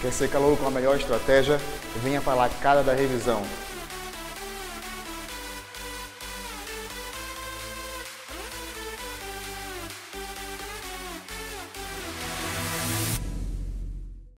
Quer ser calor com a melhor estratégia? Venha para a Lacada da Revisão.